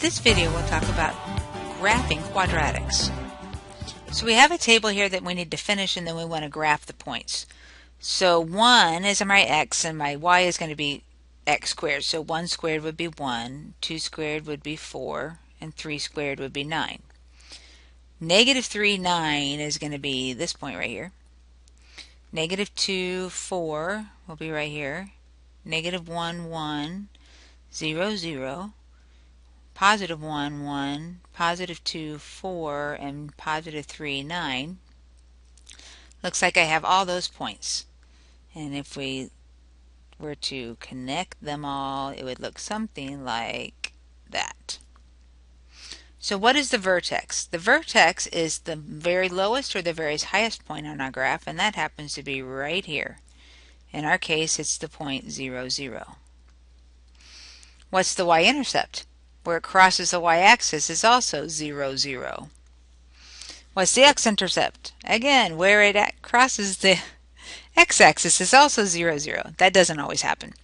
this video we'll talk about graphing quadratics. So we have a table here that we need to finish and then we want to graph the points. So 1 is my x and my y is going to be x squared. So 1 squared would be 1, 2 squared would be 4, and 3 squared would be 9. Negative 3, 9 is going to be this point right here. Negative 2, 4 will be right here. Negative 1, 1, 0, 0 positive 1, 1, positive 2, 4, and positive 3, 9. Looks like I have all those points. And if we were to connect them all, it would look something like that. So what is the vertex? The vertex is the very lowest or the very highest point on our graph, and that happens to be right here. In our case, it's the point 0, 0. What's the y-intercept? Where it crosses the y-axis is also 0, 0. What's the x-intercept? Again, where it crosses the x-axis is also 0, 0. That doesn't always happen.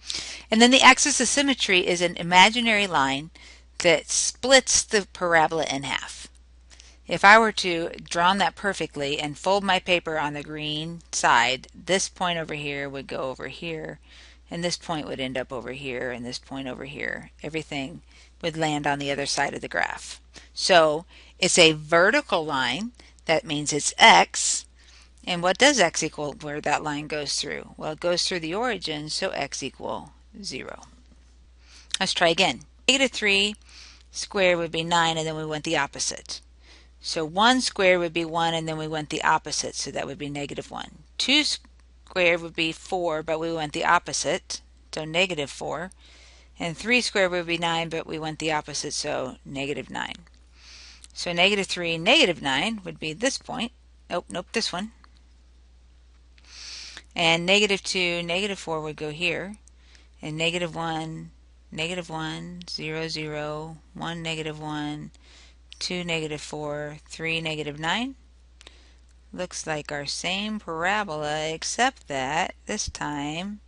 And then the axis of symmetry is an imaginary line that splits the parabola in half. If I were to draw that perfectly and fold my paper on the green side, this point over here would go over here, and this point would end up over here, and this point over here. Everything would land on the other side of the graph. So it's a vertical line. That means it's x. And what does x equal where that line goes through? Well, it goes through the origin, so x equal 0. Let's try again. Negative 3 squared would be 9, and then we went the opposite. So 1 squared would be 1, and then we went the opposite, so that would be negative 1. 2 squared would be 4, but we went the opposite, so negative 4. And 3 squared would be 9, but we went the opposite, so negative 9. So negative 3, negative 9 would be this point. Oh, nope, this one. And negative 2, negative 4 would go here. And negative 1, negative 1, 0, 0, 1, negative 1, 2, negative 4, 3, negative 9. Looks like our same parabola, except that this time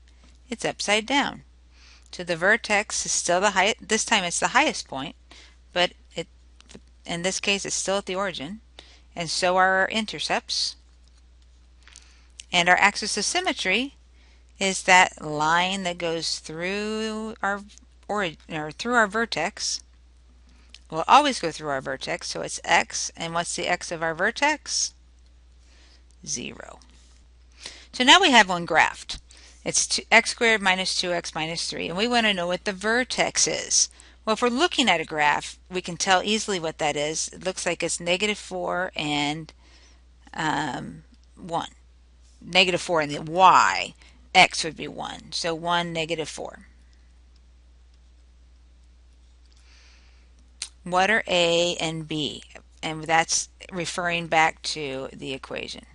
it's upside down. So the vertex is still the highest, this time it's the highest point, but it, in this case it's still at the origin, and so are our intercepts. And our axis of symmetry is that line that goes through our or, or through our vertex. Will always go through our vertex, so it's x, and what's the x of our vertex? 0. So now we have one graphed. It's two, x squared minus 2x minus 3. And we want to know what the vertex is. Well, if we're looking at a graph, we can tell easily what that is. It looks like it's negative 4 and um, 1. Negative 4 and the y. x would be 1. So 1, negative 4. What are a and b? And that's referring back to the equation.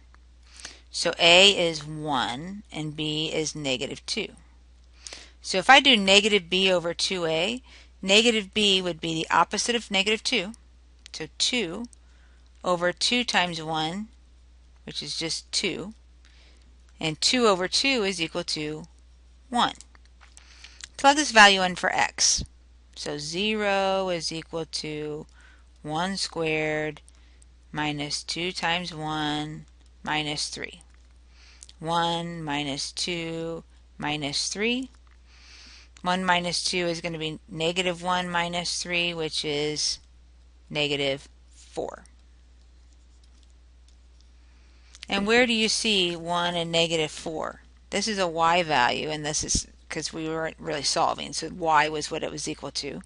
So A is 1 and B is negative 2. So if I do negative B over 2A, negative B would be the opposite of negative 2. So 2 over 2 times 1, which is just 2. And 2 over 2 is equal to 1. Plug this value in for x. So 0 is equal to 1 squared minus 2 times 1 minus 3. 1 minus 2 minus 3. 1 minus 2 is going to be negative 1 minus 3, which is negative 4. And where do you see 1 and negative 4? This is a y value, and this is because we weren't really solving, so y was what it was equal to.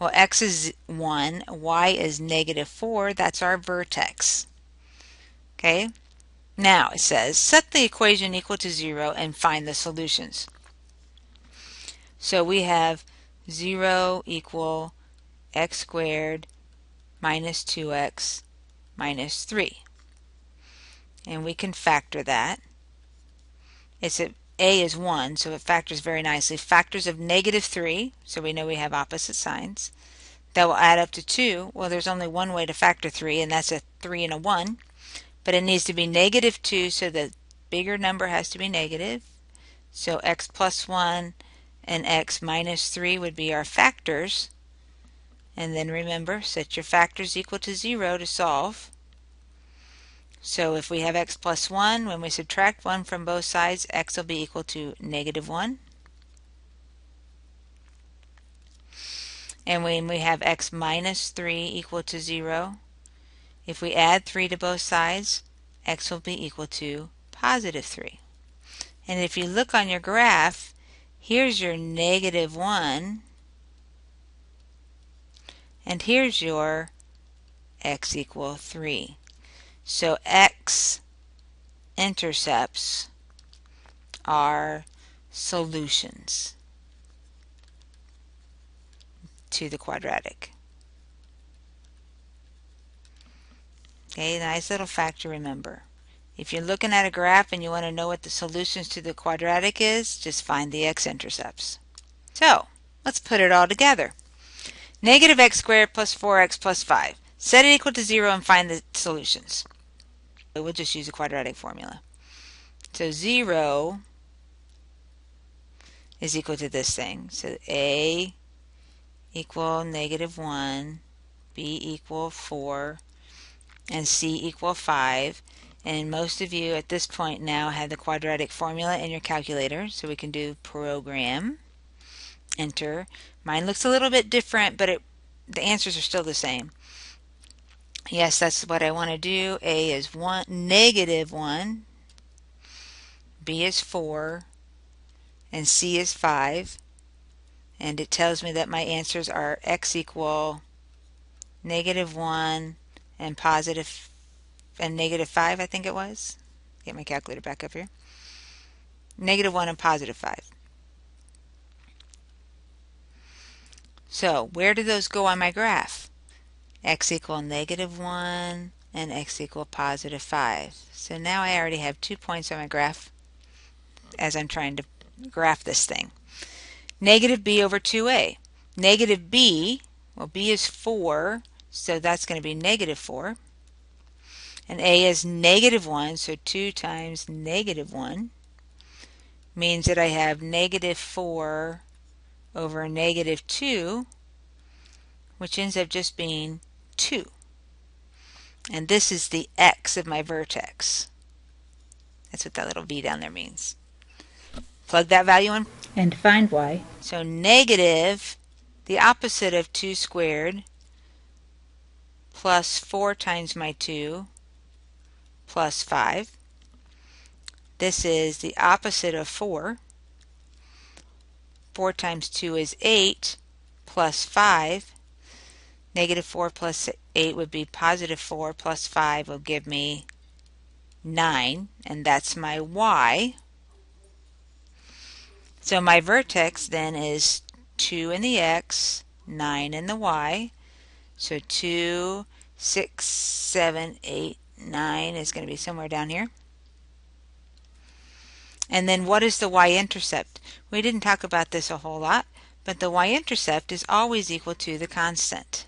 Well, x is 1, y is negative 4. That's our vertex. Okay, now it says set the equation equal to 0 and find the solutions. So we have 0 equal x squared minus 2x minus 3. And we can factor that. It's a, a is 1, so it factors very nicely. Factors of negative 3, so we know we have opposite signs. That will add up to 2. Well, there's only one way to factor 3, and that's a 3 and a 1 but it needs to be negative 2 so the bigger number has to be negative. So x plus 1 and x minus 3 would be our factors And then remember, set your factors equal to 0 to solve. So if we have x plus 1, when we subtract 1 from both sides, x will be equal to negative 1. And when we have x minus 3 equal to 0, if we add 3 to both sides, x will be equal to positive 3. And if you look on your graph, here's your negative 1, and here's your x equal 3. So x intercepts are solutions to the quadratic. Okay, nice little fact to remember. If you're looking at a graph and you want to know what the solutions to the quadratic is, just find the x-intercepts. So, let's put it all together. Negative x squared plus 4x plus 5. Set it equal to 0 and find the solutions. We'll just use a quadratic formula. So 0 is equal to this thing. So a equal negative 1, b equal 4, and c equal 5. And most of you at this point now have the quadratic formula in your calculator, so we can do program, enter. Mine looks a little bit different, but it, the answers are still the same. Yes, that's what I want to do. A is 1, negative 1, B is 4, and C is 5. And it tells me that my answers are x equal negative 1 and positive and negative 5, I think it was. Get my calculator back up here. Negative 1 and positive 5. So where do those go on my graph? x equal negative 1 and x equal positive 5. So now I already have two points on my graph as I'm trying to graph this thing. Negative b over 2a. Negative b, well b is 4, so that's going to be negative 4 and a is negative 1, so 2 times negative 1 means that I have negative 4 over negative 2, which ends up just being 2. And this is the x of my vertex. That's what that little v down there means. Plug that value in. And find y. So negative, the opposite of 2 squared, plus 4 times my 2, plus 5. This is the opposite of 4. 4 times 2 is 8 plus 5. Negative 4 plus 8 would be positive 4 plus 5 will give me 9 and that's my y. So my vertex then is 2 in the x, 9 in the y. So 2, 6, 7, 8, 9 is going to be somewhere down here. And then what is the y-intercept? We didn't talk about this a whole lot, but the y-intercept is always equal to the constant.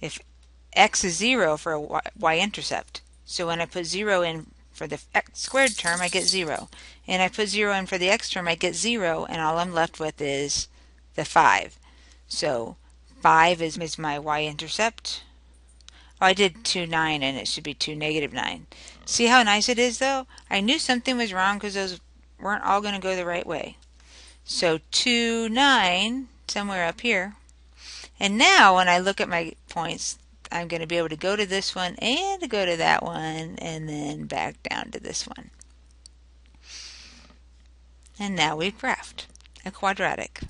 If x is 0 for a y-intercept, so when I put 0 in for the x squared term, I get 0. And I put 0 in for the x term, I get 0, and all I'm left with is the 5. So 5 is, is my y-intercept. Oh, I did 2, 9, and it should be 2, negative 9. See how nice it is, though? I knew something was wrong because those weren't all going to go the right way. So 2, 9, somewhere up here. And now when I look at my points, I'm going to be able to go to this one and to go to that one and then back down to this one. And now we've graphed a quadratic.